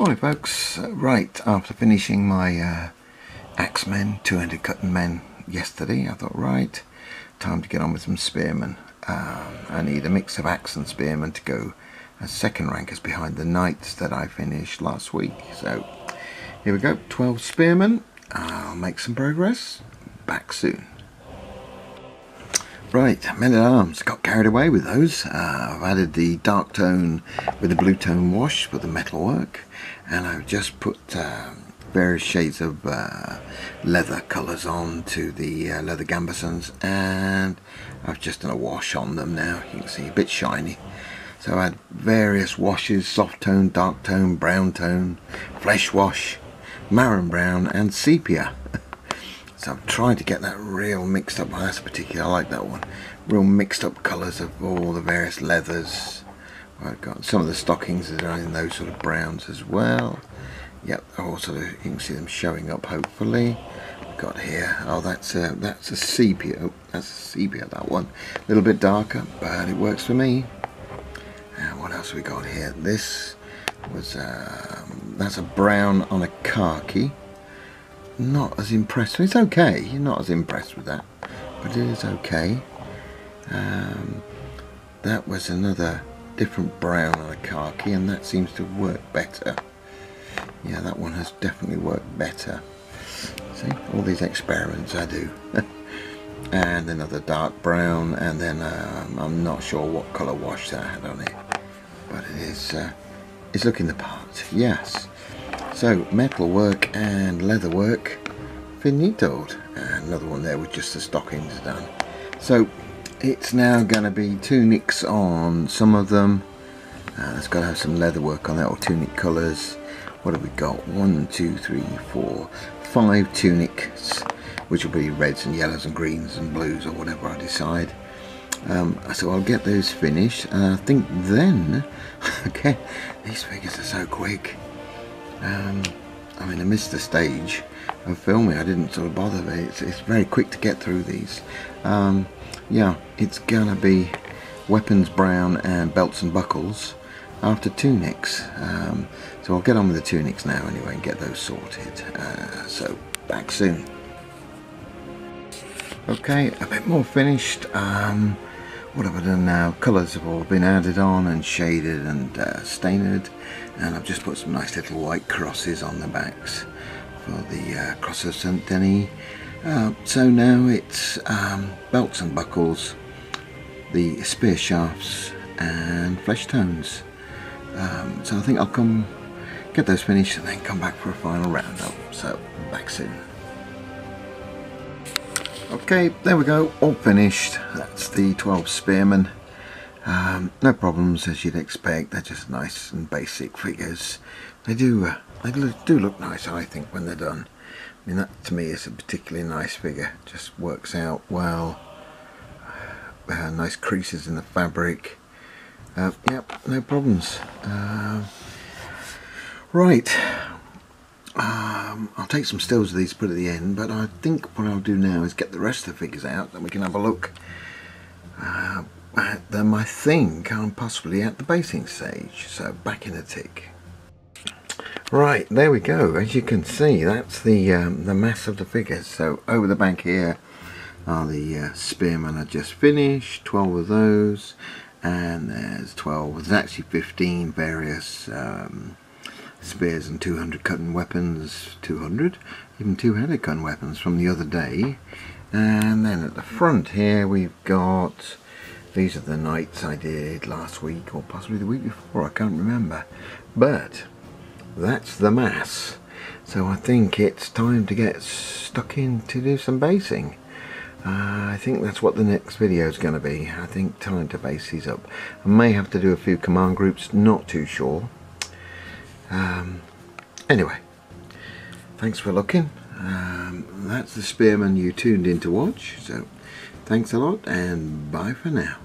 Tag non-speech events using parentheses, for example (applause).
Morning folks, right after finishing my uh, Axemen 200 cutting men yesterday I thought right time to get on with some spearmen. Um, I need a mix of axe and spearmen to go as second rankers behind the knights that I finished last week. So here we go. 12 spearmen. I'll make some progress. Back soon Right, men at arms, got carried away with those. Uh, I've added the dark tone with the blue tone wash for the metal work, and I've just put um, various shades of uh, leather colours on to the uh, leather gambesons, and I've just done a wash on them now. You can see a bit shiny. So I've had various washes, soft tone, dark tone, brown tone, flesh wash, marron brown, and sepia. So I'm trying to get that real mixed up, that's particular, I like that one. Real mixed up colours of all the various leathers. I've got some of the stockings that are in those sort of browns as well. Yep, also you can see them showing up hopefully. We've got here, oh that's a, that's a sepia, oh, that's a sepia that one. A little bit darker, but it works for me. And what else we got here? This was, um, that's a brown on a khaki not as impressed It's okay, you're not as impressed with that, but it is okay. Um, that was another different brown on a khaki, and that seems to work better. Yeah, that one has definitely worked better. See, all these experiments I do. (laughs) and another dark brown, and then um, I'm not sure what colour wash that had on it, but it is, uh, it's looking the part, yes. So metal work and leather work finitoed. Another one there with just the stockings done. So it's now going to be tunics on some of them. Uh, it's got to have some leather work on that or tunic colours. What have we got? One, two, three, four, five tunics, which will be reds and yellows and greens and blues or whatever I decide. Um, so I'll get those finished and I think then, (laughs) okay, these figures are so quick. Um, I mean, I missed the stage of filming. I didn't sort of bother. It's, it's very quick to get through these. Um, yeah, it's gonna be weapons brown and belts and buckles after tunics. Um, so I'll get on with the tunics now anyway and get those sorted. Uh, so back soon. Okay, a bit more finished. Um, what have I done now? Colours have all been added on and shaded and uh, stained and I've just put some nice little white crosses on the backs for the uh, Cross of St Denis. Uh, so now it's um, belts and buckles, the spear shafts and flesh tones. Um, so I think I'll come get those finished and then come back for a final roundup. So back soon. Okay, there we go, all finished. That's the 12 Spearmen. Um, no problems as you'd expect, they're just nice and basic figures. They do, uh, they do look nice I think when they're done. I mean that to me is a particularly nice figure, just works out well. Uh, nice creases in the fabric. Uh, yep, no problems. Uh, right, um, I'll take some stills of these to put at the end, but I think what I'll do now is get the rest of the figures out, and we can have a look uh, at them. I think I'm possibly at the basing stage, so back in a tick. Right, there we go. As you can see, that's the um, the mass of the figures. So over the back here are the uh, spearmen I just finished, 12 of those, and there's 12, there's actually 15 various um, spears and 200 cutting weapons, 200, even two-handed cutting weapons from the other day. And then at the front here we've got, these are the knights I did last week or possibly the week before, I can't remember. But that's the mass. So I think it's time to get stuck in to do some basing. Uh, I think that's what the next video is going to be. I think time to base these up. I may have to do a few command groups, not too sure. Um, anyway, thanks for looking. Um, that's the Spearman you tuned in to watch. So thanks a lot and bye for now.